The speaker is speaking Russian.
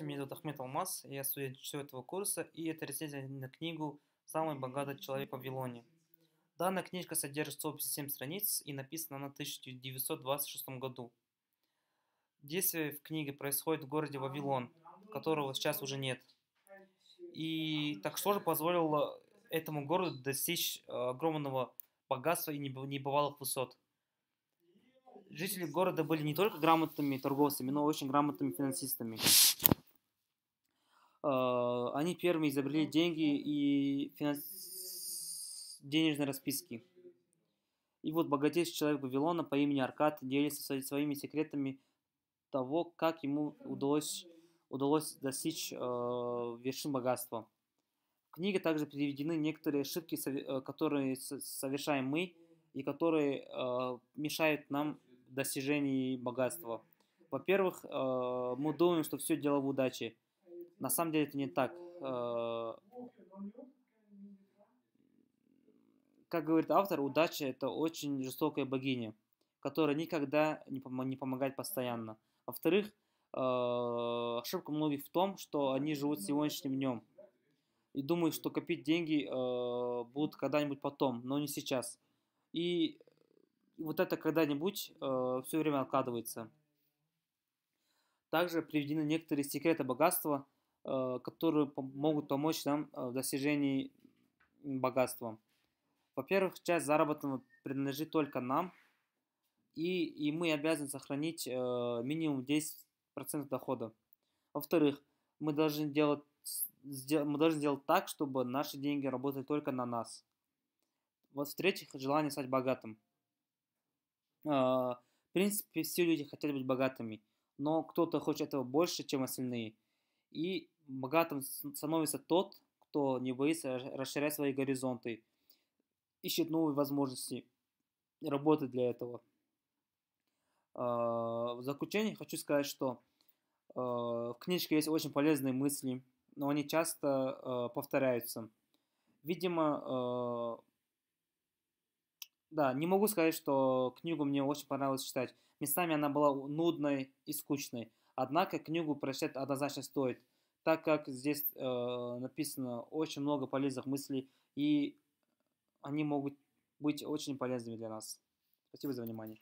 Меня зовут Ахмед Алмаз, я студент четвертого курса, и это рецензия на книгу «Самый богатый человек в Вавилоне». Данная книжка содержит 157 страниц и написана она в 1926 году. Действие в книге происходит в городе Вавилон, которого сейчас уже нет. И так что же позволило этому городу достичь э, огромного богатства и небывалых высот? Жители города были не только грамотными торговцами, но и очень грамотными финансистами. Э, они первыми изобрели деньги и финанс... денежные расписки. И вот богатейший человек Вавилона по имени Аркад делится своими секретами того, как ему удалось, удалось достичь э, вершин богатства. В книге также приведены некоторые ошибки, э, которые совершаем мы и которые э, мешают нам достижении богатства. Во-первых, э, мы думаем, что все дело в удаче – на самом деле это не так. Э, как говорит автор, удача – это очень жестокая богиня, которая никогда не, пом- помогает постоянно. Во-вторых, э, ошибка многих в том, что они живут сегодняшним днем и думают, что копить деньги э, будут когда-нибудь потом, но не сейчас. И вот это когда-нибудь все время откладывается. Также приведены некоторые секреты богатства – которые могут помочь нам э, в достижении богатства. Во-первых, часть заработка принадлежит только нам, и, и мы обязаны сохранить э, минимум 10% дохода. Во-вторых, мы должны делать мы должны сделать так, чтобы наши деньги работали только на нас. Вот в-третьих, желание стать богатым. В принципе, все люди хотят быть богатыми, но кто-то хочет этого больше, чем остальные. И богатым становится тот, кто не боится расширять свои горизонты, ищет новые возможности, работает для этого. А, в заключение хочу сказать, что а, в книжке есть очень полезные мысли, но они часто а, повторяются. Видимо, да, не могу сказать, что книгу мне очень понравилось читать. Местами она была нудной и скучной. Однако книгу прочитать однозначно стоит – так как здесь э, написано очень много полезных мыслей, и они могут быть очень полезными для нас. Спасибо за внимание.